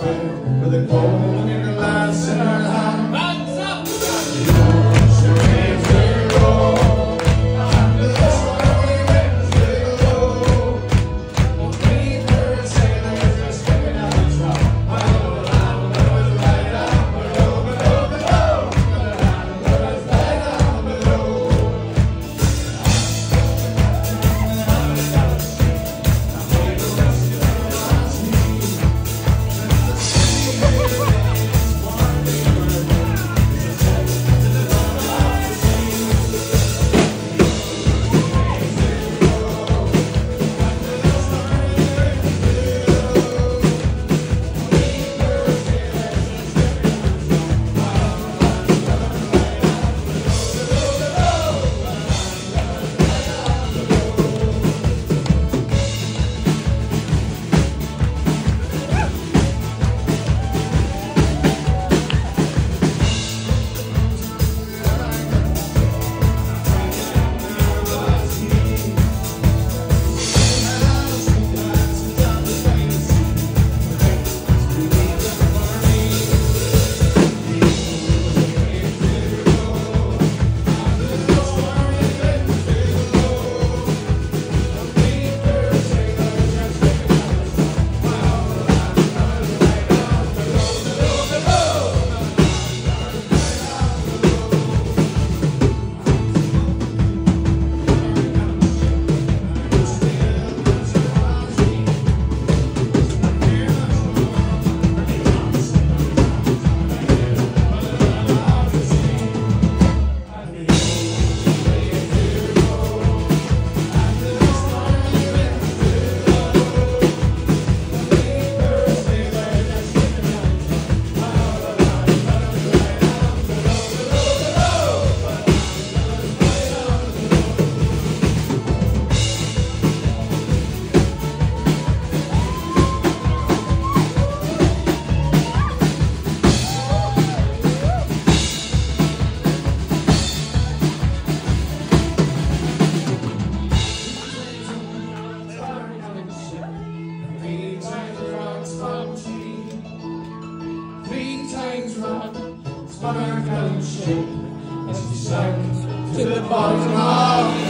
fine with a cold in her glass in her hand. Round spun her crown shape as she sank to the bottom of